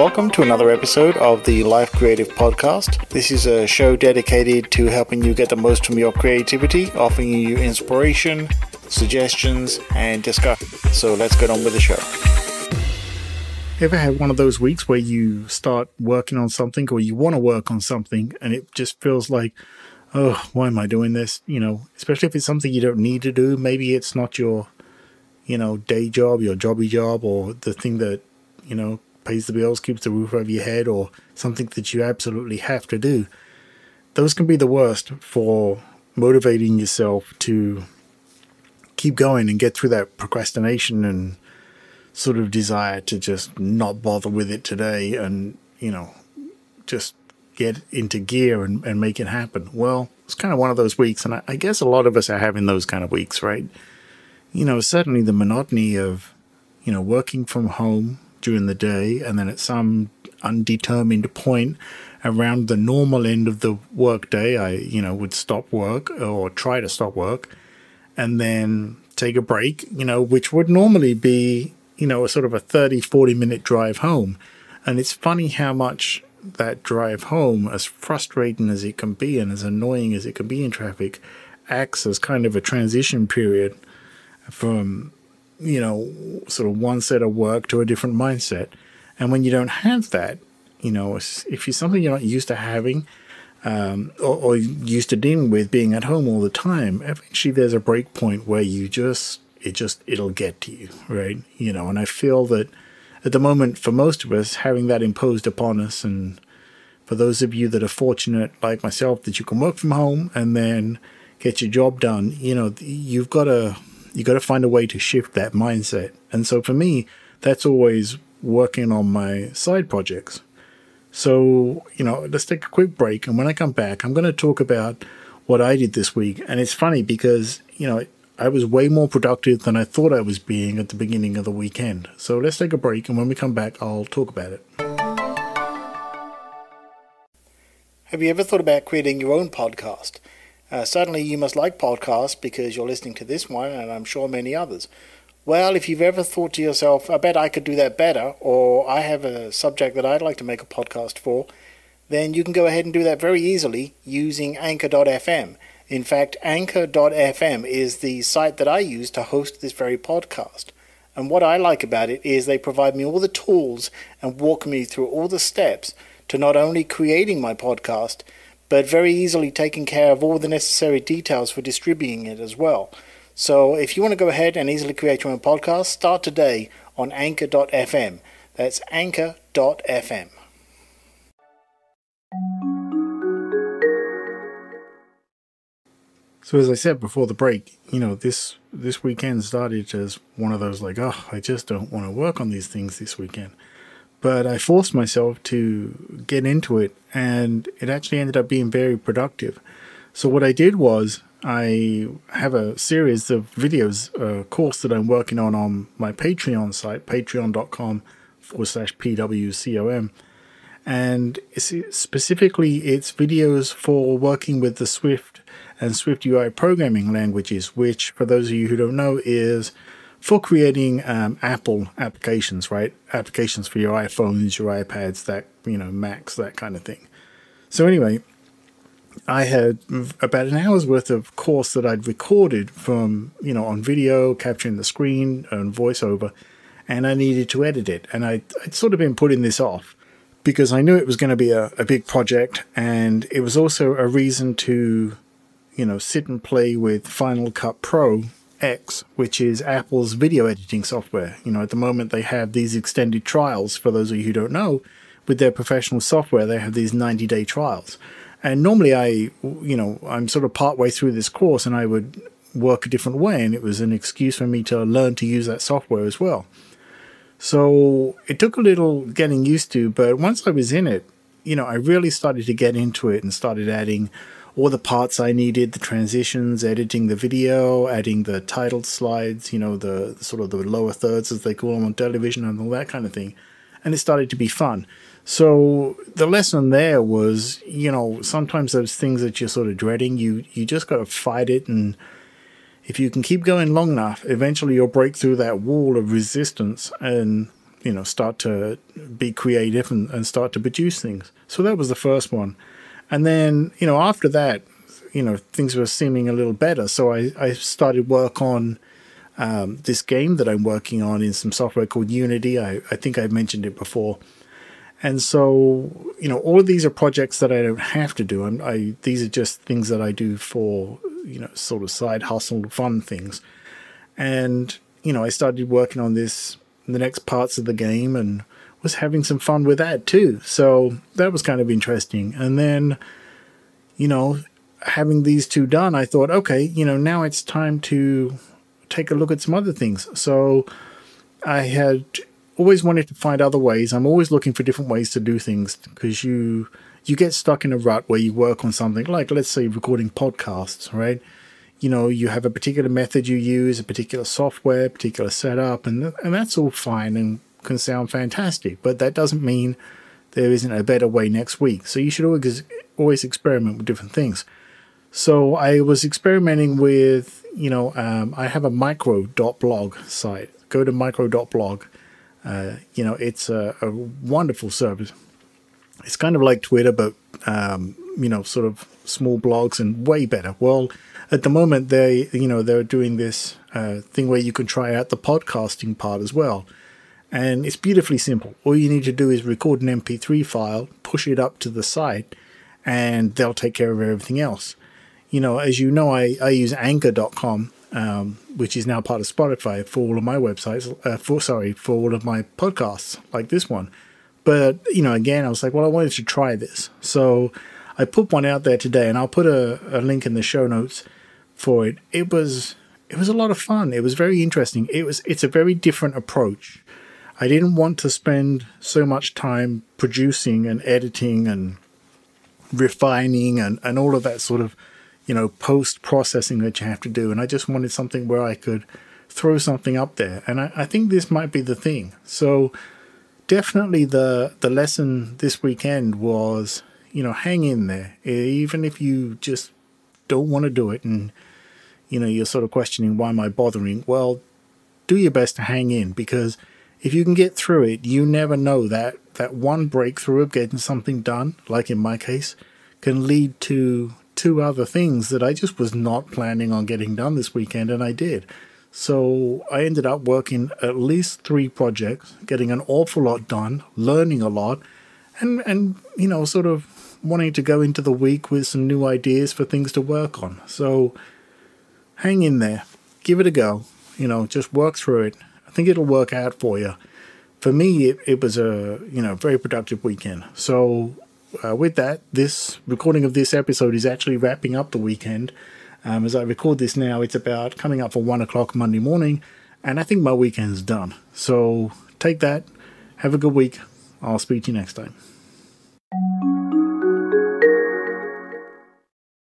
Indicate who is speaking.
Speaker 1: Welcome to another episode of the Life Creative Podcast. This is a show dedicated to helping you get the most from your creativity, offering you inspiration, suggestions, and discussion. So let's get on with the show. Ever had one of those weeks where you start working on something or you want to work on something and it just feels like, oh, why am I doing this? You know, especially if it's something you don't need to do. Maybe it's not your, you know, day job, your jobby job, or the thing that, you know, pays the bills, keeps the roof over your head, or something that you absolutely have to do. Those can be the worst for motivating yourself to keep going and get through that procrastination and sort of desire to just not bother with it today and, you know, just get into gear and, and make it happen. Well, it's kind of one of those weeks, and I, I guess a lot of us are having those kind of weeks, right? You know, certainly the monotony of, you know, working from home during the day, and then at some undetermined point around the normal end of the workday, I, you know, would stop work or try to stop work and then take a break, you know, which would normally be, you know, a sort of a 30, 40 minute drive home. And it's funny how much that drive home, as frustrating as it can be and as annoying as it can be in traffic, acts as kind of a transition period from you know, sort of one set of work to a different mindset. And when you don't have that, you know, if you're something you're not used to having, um, or, or, used to dealing with being at home all the time, eventually there's a break point where you just, it just, it'll get to you, right? You know, and I feel that at the moment, for most of us, having that imposed upon us, and for those of you that are fortunate, like myself, that you can work from home and then get your job done, you know, you've got to you got to find a way to shift that mindset. And so for me, that's always working on my side projects. So, you know, let's take a quick break. And when I come back, I'm going to talk about what I did this week. And it's funny because, you know, I was way more productive than I thought I was being at the beginning of the weekend. So let's take a break. And when we come back, I'll talk about it. Have you ever thought about creating your own podcast? Uh, suddenly, you must like podcasts because you're listening to this one, and I'm sure many others. Well, if you've ever thought to yourself, I bet I could do that better, or I have a subject that I'd like to make a podcast for, then you can go ahead and do that very easily using Anchor.fm. In fact, Anchor.fm is the site that I use to host this very podcast. And what I like about it is they provide me all the tools and walk me through all the steps to not only creating my podcast, but very easily taking care of all the necessary details for distributing it as well. So if you want to go ahead and easily create your own podcast, start today on anchor.fm. That's anchor.fm. So as I said before the break, you know, this this weekend started as one of those like, oh, I just don't want to work on these things this weekend but I forced myself to get into it, and it actually ended up being very productive. So what I did was I have a series of videos, a course that I'm working on on my Patreon site, patreon.com forward slash pwcom. And specifically, it's videos for working with the Swift and Swift UI programming languages, which, for those of you who don't know, is for creating um, Apple applications, right? Applications for your iPhones, your iPads, that you know, Macs, that kind of thing. So anyway, I had about an hour's worth of course that I'd recorded from you know on video, capturing the screen and voiceover, and I needed to edit it, and I, I'd sort of been putting this off because I knew it was going to be a, a big project, and it was also a reason to you know sit and play with Final Cut Pro X, which is Apple's video editing software. You know, at the moment they have these extended trials. For those of you who don't know, with their professional software, they have these 90 day trials. And normally I, you know, I'm sort of partway through this course and I would work a different way. And it was an excuse for me to learn to use that software as well. So it took a little getting used to, but once I was in it, you know, I really started to get into it and started adding all the parts I needed, the transitions, editing the video, adding the title slides, you know, the, sort of the lower thirds as they call them on television and all that kind of thing. And it started to be fun. So the lesson there was, you know, sometimes those things that you're sort of dreading, you you just got to fight it and if you can keep going long enough, eventually you'll break through that wall of resistance and you know start to be creative and, and start to produce things. So that was the first one, and then you know after that, you know things were seeming a little better. So I I started work on. Um, this game that I'm working on in some software called Unity. I, I think I've mentioned it before. And so, you know, all of these are projects that I don't have to do. I'm, I these are just things that I do for you know sort of side hustle fun things. And you know, I started working on this the next parts of the game and was having some fun with that too. So that was kind of interesting. And then, you know, having these two done, I thought, okay, you know, now it's time to take a look at some other things. So I had always wanted to find other ways. I'm always looking for different ways to do things because you you get stuck in a rut where you work on something like let's say recording podcasts, right? You know, you have a particular method you use, a particular software, particular setup, and and that's all fine and can sound fantastic, but that doesn't mean there isn't a better way next week. So you should always always experiment with different things. So I was experimenting with, you know, um, I have a micro.blog site. Go to micro.blog uh, you know, it's a, a, wonderful service. It's kind of like Twitter, but um, you know, sort of small blogs and way better. Well, at the moment, they you know they're doing this uh, thing where you can try out the podcasting part as well, and it's beautifully simple. All you need to do is record an MP3 file, push it up to the site, and they'll take care of everything else. You know, as you know, I, I use Anchor.com um, which is now part of Spotify for all of my websites. Uh, for sorry, for all of my podcasts like this one. But you know, again, I was like, well, I wanted to try this, so I put one out there today, and I'll put a, a link in the show notes for it. It was it was a lot of fun. It was very interesting. It was it's a very different approach. I didn't want to spend so much time producing and editing and refining and, and all of that sort of you know, post processing that you have to do. And I just wanted something where I could throw something up there. And I, I think this might be the thing. So definitely the the lesson this weekend was, you know, hang in there. Even if you just don't want to do it and you know, you're sort of questioning why am I bothering? Well, do your best to hang in because if you can get through it, you never know that that one breakthrough of getting something done, like in my case, can lead to two other things that I just was not planning on getting done this weekend, and I did. So I ended up working at least three projects, getting an awful lot done, learning a lot, and and you know, sort of wanting to go into the week with some new ideas for things to work on. So hang in there, give it a go. You know, just work through it. I think it'll work out for you. For me, it, it was a you know very productive weekend. So uh, with that, this recording of this episode is actually wrapping up the weekend. Um, as I record this now, it's about coming up for one o'clock Monday morning, and I think my weekend's done. So take that. Have a good week. I'll speak to you next time.